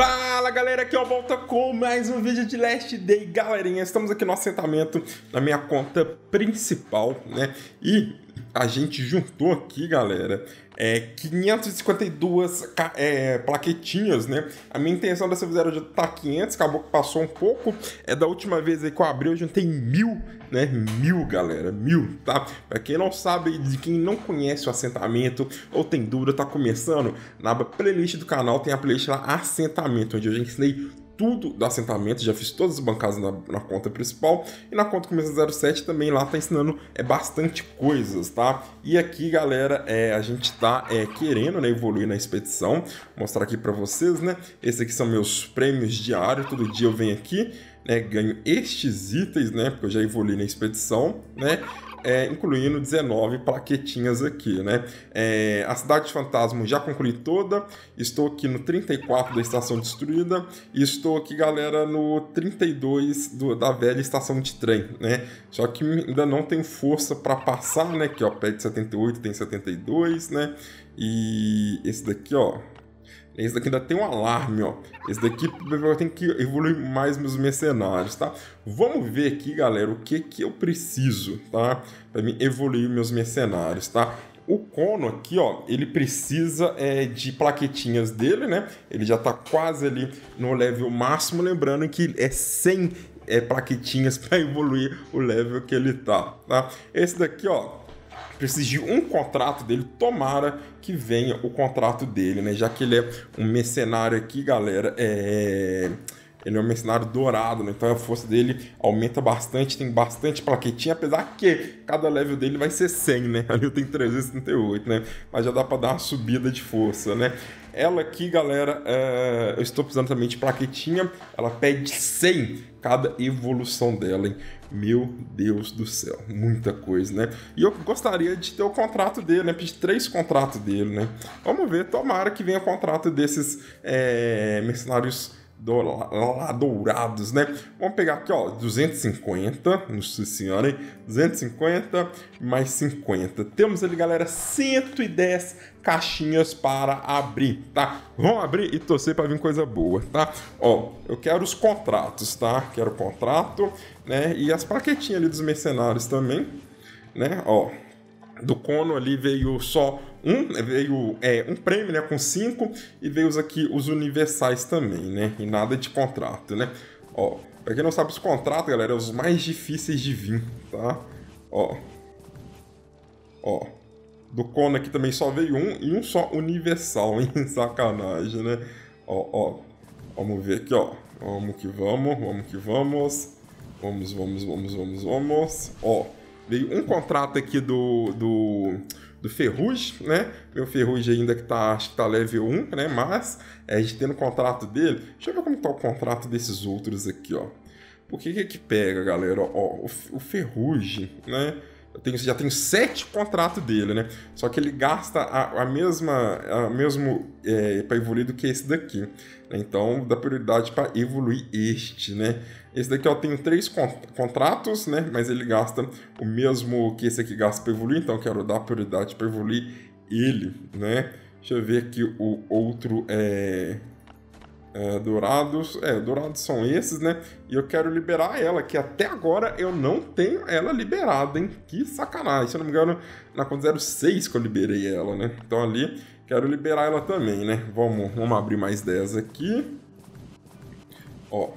Fala galera, aqui eu volto com mais um vídeo de Last Day Galerinha, estamos aqui no assentamento na minha conta principal, né? E a gente juntou aqui, galera, é, 552 é, plaquetinhas, né? A minha intenção dessa vez era de estar 500, acabou que passou um pouco. É da última vez aí que eu abri, eu juntei mil, né? Mil, galera, mil, tá? Pra quem não sabe, de quem não conhece o assentamento ou tem dúvida, tá começando, na playlist do canal tem a playlist lá Assentamento, onde eu já ensinei tudo do assentamento, já fiz todas as bancadas na, na conta principal e na conta começa 07 também lá tá ensinando é bastante coisas, tá? E aqui, galera, é, a gente tá é, querendo né, evoluir na expedição, Vou mostrar aqui para vocês, né? Esses aqui são meus prêmios diários, todo dia eu venho aqui, né, ganho estes itens, né, porque eu já evolui na expedição, né, é, incluindo 19 plaquetinhas aqui, né? É, a Cidade de Fantasma já concluí toda, estou aqui no 34 da Estação Destruída e estou aqui, galera, no 32 do, da velha Estação de Trem, né? Só que ainda não tenho força para passar, né? Que ó, pede 78, tem 72, né? E esse daqui, ó, esse daqui ainda tem um alarme, ó. Esse daqui eu tenho que evoluir mais meus mercenários, tá? Vamos ver aqui, galera, o que que eu preciso, tá? Para mim evoluir meus mercenários, tá? O Cono aqui, ó, ele precisa é, de plaquetinhas dele, né? Ele já tá quase ali no level máximo, lembrando que é 100 é, plaquetinhas para evoluir o level que ele tá, tá? Esse daqui, ó, precisa de um contrato dele, tomara que venha o contrato dele, né? Já que ele é um mercenário aqui, galera, é... Ele é um mercenário dourado, né? Então a força dele aumenta bastante, tem bastante plaquetinha, apesar que cada level dele vai ser 100, né? Ali eu tenho 338, né? Mas já dá para dar uma subida de força, né? Ela aqui, galera, é... eu estou precisando também de plaquetinha. Ela pede 100 cada evolução dela, hein? Meu Deus do céu, muita coisa, né? E eu gostaria de ter o contrato dele, né? Pedir três contratos dele, né? Vamos ver, tomara que venha o contrato desses é, mercenários dourados, né? Vamos pegar aqui, ó, 250, nossa senhora, hein? 250 mais 50. Temos ali, galera, 110 caixinhas para abrir, tá? Vamos abrir e torcer para vir coisa boa, tá? Ó, eu quero os contratos, tá? Quero o contrato, né? E as plaquetinhas ali dos mercenários também, né? Ó, do Cono ali veio só um, veio é, um prêmio, né, com cinco, e veio os aqui os universais também, né, e nada de contrato, né. Ó, pra quem não sabe, os contratos, galera, é os mais difíceis de vir, tá? Ó, ó, do Cono aqui também só veio um, e um só universal, hein, sacanagem, né. Ó, ó, vamos ver aqui, ó, vamos que vamos, vamos que vamos, vamos, vamos, vamos, vamos, vamos, ó, veio um contrato aqui do, do do Ferrugem, né? Meu Ferrugem ainda que tá, acho que tá level 1, né? Mas é, a gente tem no contrato dele. Deixa eu ver como tá o contrato desses outros aqui, ó. Por que que, que pega, galera? Ó, o, o Ferrugem, né? Eu tenho, já tenho sete contratos dele, né? Só que ele gasta a, a mesma, a mesmo é, para evoluir do que esse daqui. Então dá prioridade para evoluir este, né? Esse daqui eu tenho três contratos, né? Mas ele gasta o mesmo que esse aqui gasta para evoluir, então quero dar prioridade para evoluir ele, né? Deixa eu ver aqui o outro é, é, dourados. É, dourados são esses, né? E eu quero liberar ela, que até agora eu não tenho ela liberada, hein? Que sacanagem. Se eu não me engano, na conta 06 que eu liberei ela, né? Então ali, quero liberar ela também, né? Vamos, vamos abrir mais 10 aqui. Ó,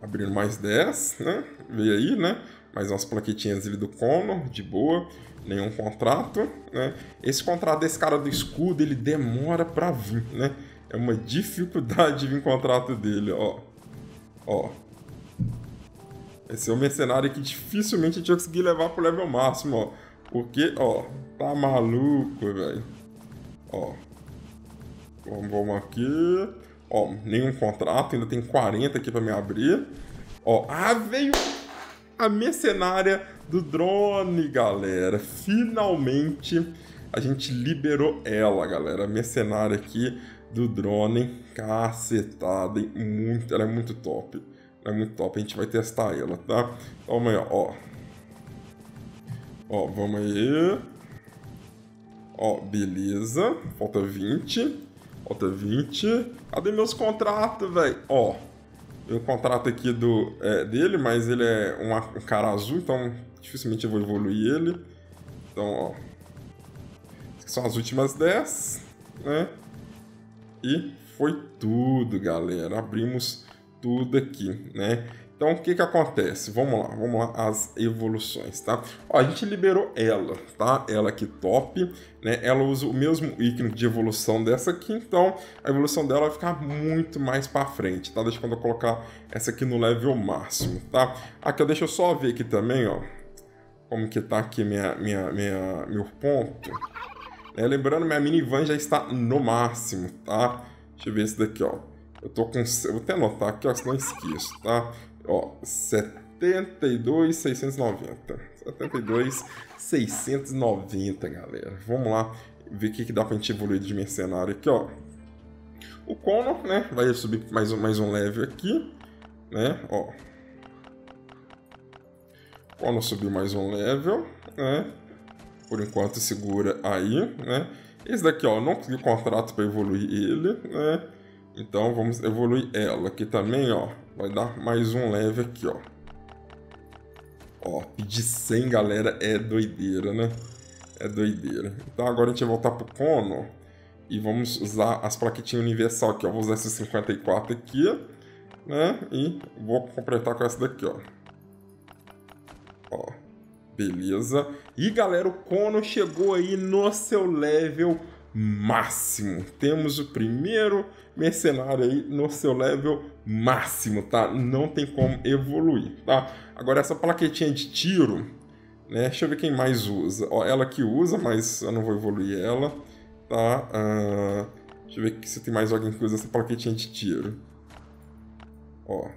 abrindo mais 10, né? Veio aí, né? Mais umas plaquetinhas ali do Conor, de boa. Nenhum contrato, né? Esse contrato desse cara do escudo, ele demora pra vir, né? É uma dificuldade de vir contrato dele, ó. Ó. Esse é um mercenário que dificilmente a gente vai conseguir levar pro level máximo, ó. Porque, ó, tá maluco, velho. Ó. Vamos, vamos aqui. Ó, nenhum contrato, ainda tem 40 aqui pra me abrir. Ó, ah, veio a mercenária do drone, galera. Finalmente a gente liberou ela, galera. A mercenária aqui do drone. Cacetada, hein? Muito, ela é muito top. Ela é muito top, a gente vai testar ela, tá? Toma aí, ó. Ó, vamos aí. Ó, beleza. Falta 20. Falta 20. Cadê meus contratos, velho? Ó, o contrato aqui do, é, dele, mas ele é um, um cara azul, então dificilmente eu vou evoluir ele. Então, ó. São as últimas 10, né? E foi tudo, galera. Abrimos tudo aqui, né? Então, o que que acontece? Vamos lá, vamos lá, as evoluções, tá? Ó, a gente liberou ela, tá? Ela aqui top, né? Ela usa o mesmo ícone de evolução dessa aqui, então a evolução dela vai ficar muito mais para frente, tá? Deixa quando eu colocar essa aqui no level máximo, tá? Aqui, deixa eu só ver aqui também, ó, como que tá aqui minha, minha, minha, meu ponto. É, lembrando, minha minivan já está no máximo, tá? Deixa eu ver esse daqui, ó. Eu tô com... Vou até anotar aqui, ó, senão eu esqueço, tá? Ó, 72,690. 72,690, galera. Vamos lá ver o que, que dá pra gente evoluir de mercenário aqui, ó. O Conor, né, vai subir mais um, mais um level aqui, né, ó. Conor subiu mais um level, né. Por enquanto segura aí, né. Esse daqui, ó, não consegui contrato para evoluir ele, né. Então vamos evoluir ela aqui também, ó. Vai dar mais um leve aqui, ó. Ó, pedir 100, galera, é doideira, né? É doideira. Então agora a gente vai voltar pro Cono e vamos usar as plaquetinhas universal aqui, ó. Vou usar esse 54 aqui, né? E vou completar com essa daqui, ó. Ó, beleza. E galera, o Cono chegou aí no seu level máximo. Temos o primeiro mercenário aí no seu level máximo, tá? Não tem como evoluir, tá? Agora essa plaquetinha de tiro, né? Deixa eu ver quem mais usa. Ó, ela que usa, mas eu não vou evoluir ela, tá? Uh, deixa eu ver se tem mais alguém que usa essa plaquetinha de tiro. Ó.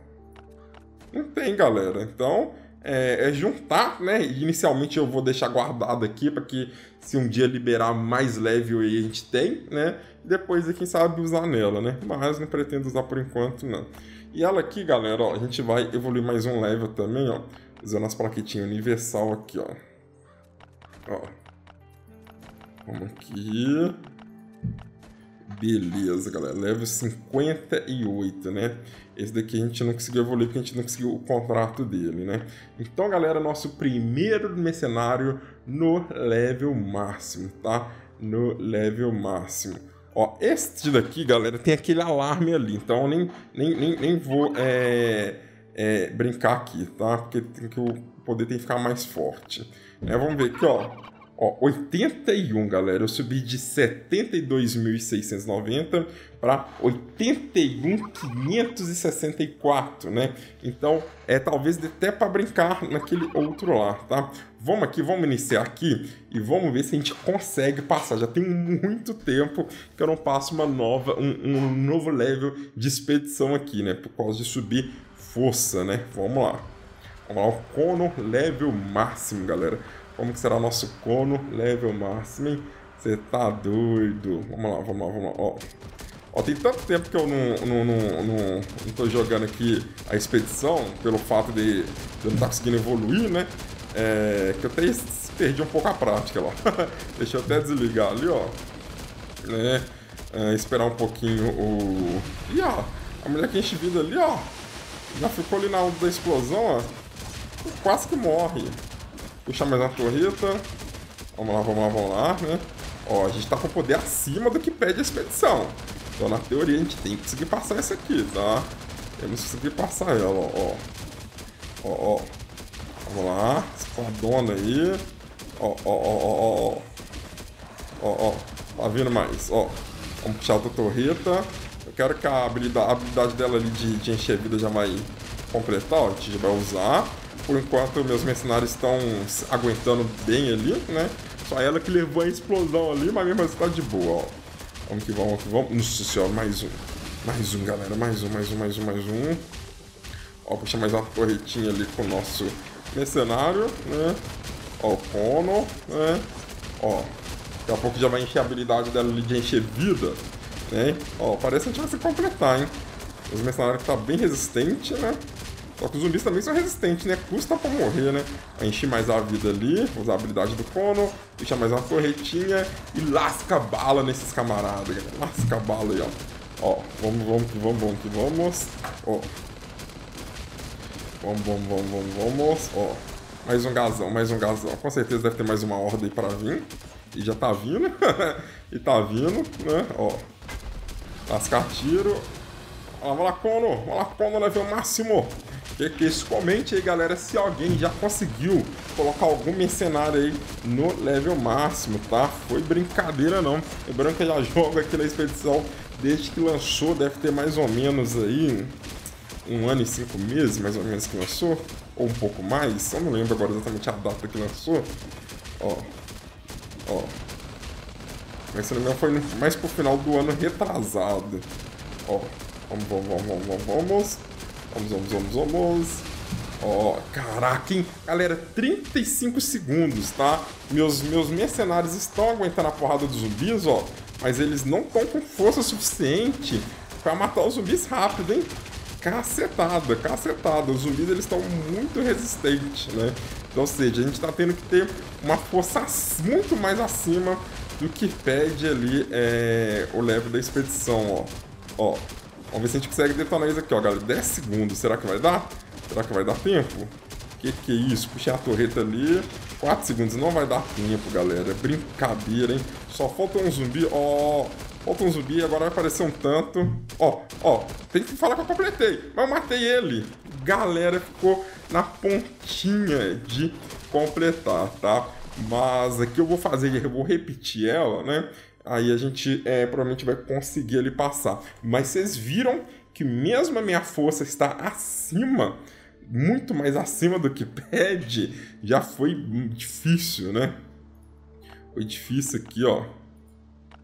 Não tem, galera. Então, é, é, juntar, né? Inicialmente eu vou deixar guardado aqui para que se um dia liberar mais level aí a gente tem, né? Depois, quem sabe, usar nela, né? Mas não pretendo usar por enquanto, não. E ela aqui, galera, ó, a gente vai evoluir mais um level também, ó. Usando as plaquetinhas universal aqui, ó. Ó. Vamos aqui. Beleza, galera. Level 58, né? Esse daqui a gente não conseguiu evoluir porque a gente não conseguiu o contrato dele, né? Então, galera, nosso primeiro mercenário no level máximo, tá? No level máximo. Ó, este daqui, galera, tem aquele alarme ali, então nem, nem, nem, nem vou é, é, brincar aqui, tá? Porque tem que o poder tem que ficar mais forte. É, vamos ver aqui, ó. Ó, 81, galera. Eu subi de 72.690 para 81.564, né? Então, é talvez até para brincar naquele outro lá, tá? Vamos aqui, vamos iniciar aqui e vamos ver se a gente consegue passar. Já tem muito tempo que eu não passo uma nova, um, um novo level de expedição aqui, né? Por causa de subir força, né? Vamos lá. Vamos lá, o cono level máximo, galera. Como que será o nosso cono level máximo? Você tá doido. Vamos lá, vamos lá, vamos lá. Ó. Ó, tem tanto tempo que eu não, não, não, não, não tô jogando aqui a expedição, pelo fato de, de eu não estar tá conseguindo evoluir, né? É, que eu até perdi um pouco a prática lá. Deixa eu até desligar ali, ó. Né? É, esperar um pouquinho o... Ih, ó. A mulher que enche vida ali, ó. Já ficou ali na onda da explosão, ó. Quase que morre. Puxar mais uma torreta. Vamos lá, vamos lá, vamos lá, né? Ó, a gente tá com poder acima do que pede a expedição. Então, na teoria, a gente tem que conseguir passar essa aqui, tá? Temos que conseguir passar ela, ó. Ó, ó. Vamos lá. Esquadrona aí. Ó, ó, ó, ó, ó. Ó, ó. Tá vindo mais, ó. Vamos puxar outra torreta. Eu quero que a habilidade, a habilidade dela ali de, de encher vida já vai completar, ó. A gente já vai usar. Por enquanto, meus mercenários estão aguentando bem ali, né? Só ela que levou a explosão ali, mas mesmo assim tá de boa, ó. Vamos que vamos, que vamos. Nossa senhora, mais um. Mais um, galera. Mais um, mais um, mais um, mais um. Ó, puxa mais uma torretinha ali com o nosso mercenário, né? Ó, o Cono, né? Ó, daqui a pouco já vai encher a habilidade dela ali de encher vida, né? Ó, parece que a gente vai se completar, hein? Os mercenários tá bem resistente, né? Só que os zumbis também são resistentes, né? Custa pra morrer, né? Encher mais a vida ali, usar a habilidade do Cono, deixar mais uma torretinha e lasca bala nesses camaradas, galera. Lasca bala aí, ó. Ó, vamos, vamos, vamos, vamos, vamos. Ó. Vamos, vamos, vamos, vamos, vamos. Ó. Mais um gasão, mais um gasão. Com certeza deve ter mais uma horda aí pra vir. E já tá vindo. e tá vindo, né? Ó. Lascar tiro. Ó, Malacono. Malacono level máximo. Que que? Comente aí, galera, se alguém já conseguiu colocar algum mercenário aí no level máximo, tá? Foi brincadeira, não. Lembrando que eu já jogo aqui na expedição desde que lançou. Deve ter mais ou menos aí um ano e cinco meses, mais ou menos, que lançou. Ou um pouco mais. Eu não lembro agora exatamente a data que lançou. Ó. Ó. Mas se não me engano foi mais pro final do ano retrasado. Ó. Vamos, vamos, vamos, vamos, vamos. Vamos, vamos, vamos, vamos. Ó, caraca, hein? Galera, 35 segundos, tá? Meus, meus mercenários estão aguentando a porrada dos zumbis, ó. Mas eles não estão com força suficiente para matar os zumbis rápido, hein? Cacetada, cacetada. Os zumbis, eles estão muito resistentes, né? Então, ou seja, a gente tá tendo que ter uma força muito mais acima do que pede ali é, o level da expedição, ó. Ó, vamos ver se a gente consegue detonar isso aqui, ó, galera. 10 segundos, será que vai dar? Será que vai dar tempo? Que que é isso? Puxei a torreta ali. 4 segundos, não vai dar tempo, galera. Brincadeira, hein? Só falta um zumbi, ó. Falta um zumbi, agora vai aparecer um tanto. Ó, ó, tem que falar que eu completei. Mas eu matei ele. Galera, ficou na pontinha de completar, tá? Mas aqui eu vou fazer, eu vou repetir ela, né? Aí a gente é, provavelmente vai conseguir ele passar. Mas vocês viram que mesmo a minha força está acima, muito mais acima do que pede, já foi difícil, né? Foi difícil aqui, ó.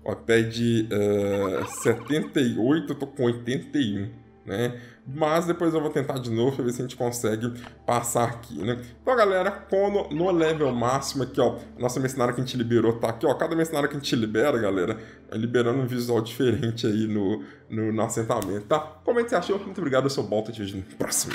Ó, pede uh, 78, eu tô com 81, né? Mas depois eu vou tentar de novo pra ver se a gente consegue passar aqui, né? Então, galera, quando no level máximo aqui, ó, nossa mercenária que a gente liberou tá aqui, ó. Cada mercenária que a gente libera, galera, é liberando um visual diferente aí no, no, no assentamento, tá? Como é que você achou? Muito obrigado, eu sou o Balta, te vejo no próximo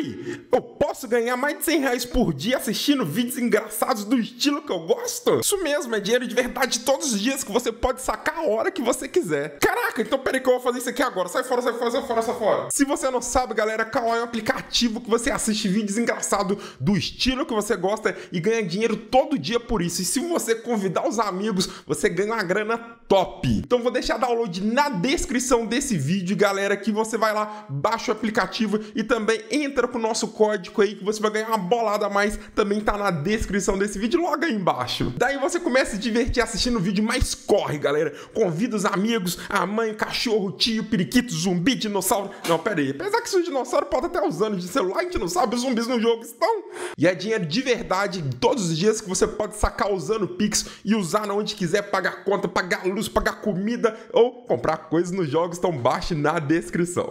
Peraí, eu posso ganhar mais de 100 reais por dia assistindo vídeos engraçados do estilo que eu gosto? Isso mesmo, é dinheiro de verdade todos os dias que você pode sacar a hora que você quiser. Caraca, então peraí que eu vou fazer isso aqui agora. Sai fora, sai fora, sai fora, sai fora. Se você não sabe, galera, Kawaii é um aplicativo que você assiste vídeos engraçados do estilo que você gosta e ganha dinheiro todo dia por isso. E se você convidar os amigos, você ganha uma grana top. Então vou deixar download na descrição desse vídeo, galera, que você vai lá, baixa o aplicativo e também entra com o nosso código aí que você vai ganhar uma bolada a mais. Também tá na descrição desse vídeo, logo aí embaixo. Daí você começa a se divertir assistindo o vídeo, mas corre, galera. Convida os amigos, a mãe, o cachorro, o tio, periquito, zumbi, dinossauro. Não, pera aí. Apesar que esse dinossauro pode até os anos de celular, a gente não sabe, os zumbis no jogo estão. E é dinheiro de verdade todos os dias que você pode sacar usando o Pix e usar onde quiser, pagar conta, pagar luz, pagar comida ou comprar coisas nos jogos. Então baixe na descrição.